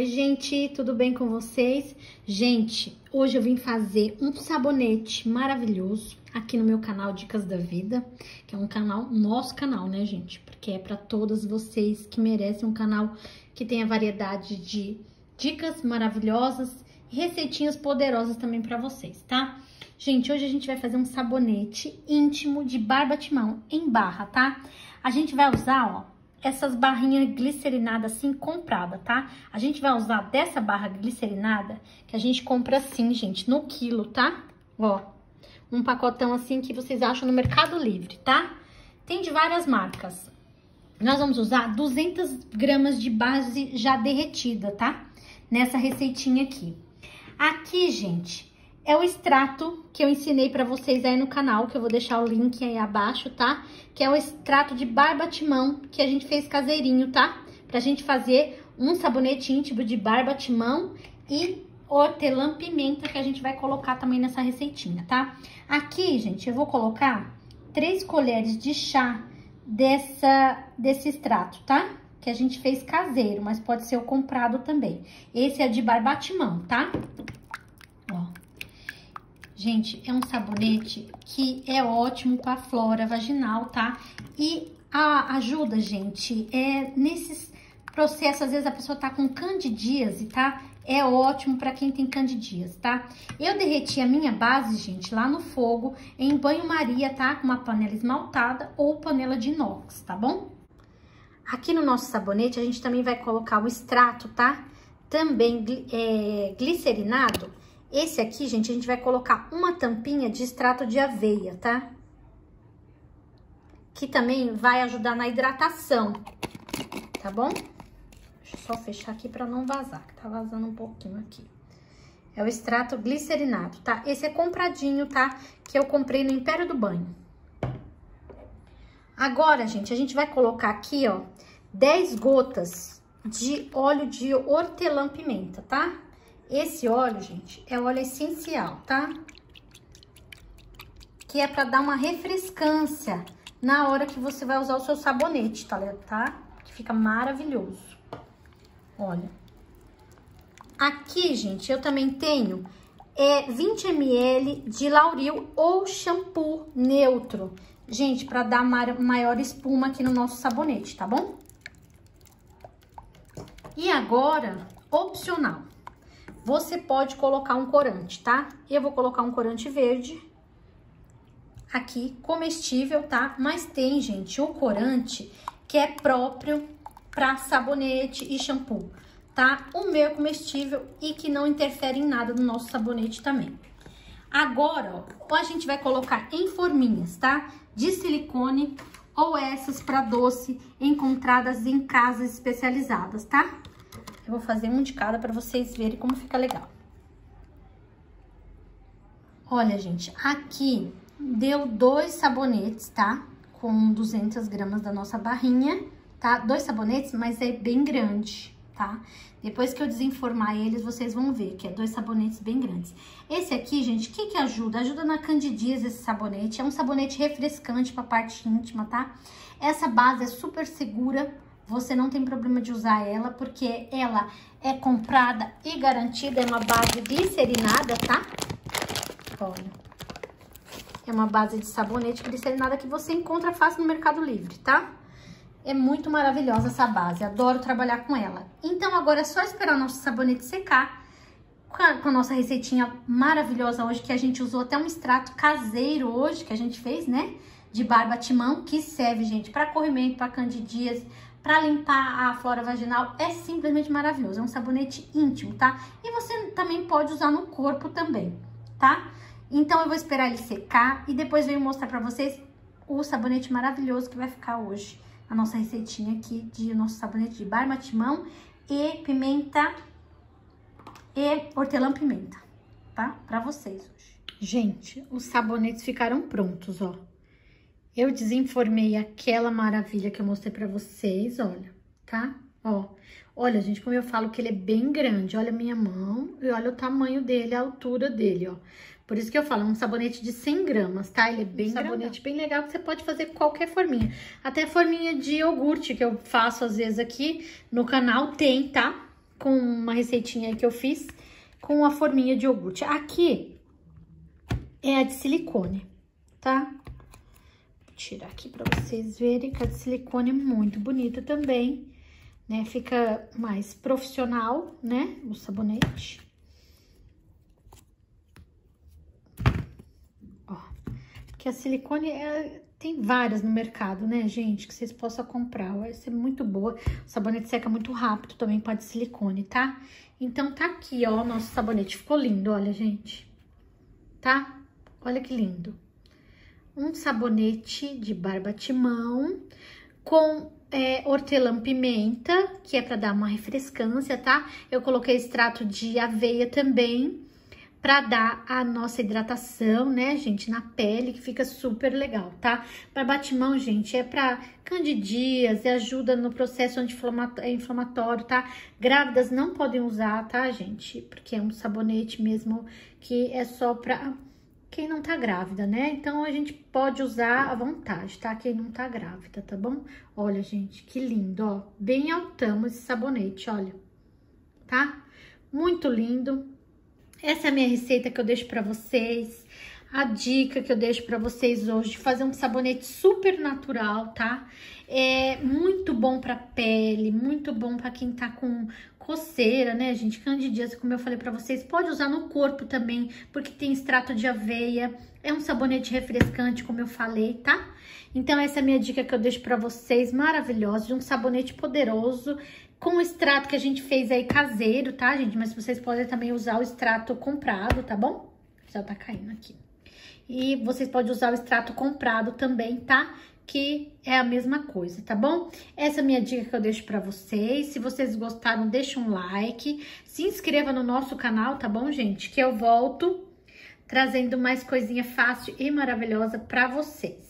Oi, gente, tudo bem com vocês? Gente, hoje eu vim fazer um sabonete maravilhoso aqui no meu canal Dicas da Vida, que é um canal, nosso canal, né, gente? Porque é para todas vocês que merecem um canal que tenha variedade de dicas maravilhosas e receitinhas poderosas também para vocês, tá? Gente, hoje a gente vai fazer um sabonete íntimo de barba timão em barra, tá? A gente vai usar, ó, essas barrinhas glicerinada assim comprada, tá? A gente vai usar dessa barra glicerinada que a gente compra assim, gente, no quilo, tá? Ó, um pacotão assim que vocês acham no Mercado Livre, tá? Tem de várias marcas. Nós vamos usar 200 gramas de base já derretida, tá? Nessa receitinha aqui. Aqui, gente, é o extrato que eu ensinei para vocês aí no canal, que eu vou deixar o link aí abaixo, tá? Que é o extrato de barba timão que a gente fez caseirinho, tá? Pra gente fazer um sabonete íntimo de barba timão e hortelã-pimenta que a gente vai colocar também nessa receitinha, tá? Aqui, gente, eu vou colocar três colheres de chá dessa, desse extrato, tá? Que a gente fez caseiro, mas pode ser o comprado também. Esse é de barba timão, tá? Gente, é um sabonete que é ótimo para flora vaginal, tá? E a, ajuda, gente, é nesses processos, às vezes a pessoa tá com candidíase, tá? É ótimo para quem tem candidíase, tá? Eu derreti a minha base, gente, lá no fogo, em banho-maria, tá? Com uma panela esmaltada ou panela de inox, tá bom? Aqui no nosso sabonete, a gente também vai colocar o extrato, tá? Também é, glicerinado, esse aqui, gente, a gente vai colocar uma tampinha de extrato de aveia, tá? Que também vai ajudar na hidratação, tá bom? Deixa eu só fechar aqui pra não vazar, que tá vazando um pouquinho aqui. É o extrato glicerinado, tá? Esse é compradinho, tá? Que eu comprei no Império do Banho. Agora, gente, a gente vai colocar aqui, ó, 10 gotas de óleo de hortelã-pimenta, tá? Esse óleo, gente, é óleo essencial, tá? Que é pra dar uma refrescância na hora que você vai usar o seu sabonete, tá? tá? Que fica maravilhoso. Olha. Aqui, gente, eu também tenho é 20 ml de Lauril ou shampoo neutro. Gente, pra dar maior espuma aqui no nosso sabonete, tá bom? E agora, opcional você pode colocar um corante, tá? Eu vou colocar um corante verde aqui, comestível, tá? Mas tem, gente, o corante que é próprio para sabonete e shampoo, tá? O meu é comestível e que não interfere em nada no nosso sabonete também. Agora, ó, a gente vai colocar em forminhas, tá? De silicone ou essas para doce encontradas em casas especializadas, tá? Eu vou fazer um de cada para vocês verem como fica legal. Olha, gente, aqui deu dois sabonetes, tá? Com 200 gramas da nossa barrinha, tá? Dois sabonetes, mas é bem grande, tá? Depois que eu desenformar eles, vocês vão ver que é dois sabonetes bem grandes. Esse aqui, gente, o que que ajuda? Ajuda na candidíase esse sabonete. É um sabonete refrescante pra parte íntima, tá? Essa base é super segura, você não tem problema de usar ela, porque ela é comprada e garantida, é uma base glicerinada, tá? Olha. É uma base de sabonete glicerinada que você encontra fácil no Mercado Livre, tá? É muito maravilhosa essa base, adoro trabalhar com ela. Então, agora é só esperar o nosso sabonete secar, com a, com a nossa receitinha maravilhosa hoje, que a gente usou até um extrato caseiro hoje, que a gente fez, né? De barba timão, que serve, gente, para corrimento, para candidíase, para limpar a flora vaginal é simplesmente maravilhoso. É um sabonete íntimo, tá? E você também pode usar no corpo também, tá? Então eu vou esperar ele secar e depois venho mostrar para vocês o sabonete maravilhoso que vai ficar hoje. A nossa receitinha aqui de nosso sabonete de barbatimão e pimenta e hortelã-pimenta, tá? Para vocês hoje. Gente, os sabonetes ficaram prontos, ó. Eu desenformei aquela maravilha que eu mostrei pra vocês, olha, tá? Ó, olha, gente, como eu falo que ele é bem grande, olha a minha mão e olha o tamanho dele, a altura dele, ó. Por isso que eu falo, é um sabonete de 100 gramas, tá? Ele é bem um sabonete bem legal, que você pode fazer qualquer forminha. Até forminha de iogurte que eu faço às vezes aqui no canal tem, tá? com uma receitinha que eu fiz com a forminha de iogurte. Aqui é a de silicone, tá? Tirar aqui pra vocês verem que a silicone é muito bonita também, né? Fica mais profissional, né? O sabonete. Ó, porque a silicone é, tem várias no mercado, né, gente? Que vocês possam comprar. Vai ser muito boa. O sabonete seca muito rápido também com a de silicone, tá? Então, tá aqui, ó, o nosso sabonete. Ficou lindo, olha, gente. Tá? Olha que lindo. Um sabonete de barba-timão com é, hortelã-pimenta, que é para dar uma refrescância, tá? Eu coloquei extrato de aveia também, para dar a nossa hidratação, né, gente, na pele, que fica super legal, tá? Barbatimão, gente, é para candidíase, ajuda no processo anti-inflamatório, tá? Grávidas não podem usar, tá, gente? Porque é um sabonete mesmo que é só pra quem não tá grávida, né? Então, a gente pode usar à vontade, tá? Quem não tá grávida, tá bom? Olha, gente, que lindo, ó. Bem altão esse sabonete, olha. Tá? Muito lindo. Essa é a minha receita que eu deixo para vocês. A dica que eu deixo para vocês hoje de fazer um sabonete super natural, tá? É muito bom para pele, muito bom para quem tá com coceira, né, gente? Candidíase, como eu falei para vocês, pode usar no corpo também, porque tem extrato de aveia. É um sabonete refrescante, como eu falei, tá? Então, essa é a minha dica que eu deixo para vocês, maravilhosa, de um sabonete poderoso com o extrato que a gente fez aí caseiro, tá, gente? Mas vocês podem também usar o extrato comprado, tá bom? Já tá caindo aqui. E vocês podem usar o extrato comprado também, tá? Que é a mesma coisa, tá bom? Essa é a minha dica que eu deixo pra vocês. Se vocês gostaram, deixa um like. Se inscreva no nosso canal, tá bom, gente? Que eu volto trazendo mais coisinha fácil e maravilhosa pra vocês.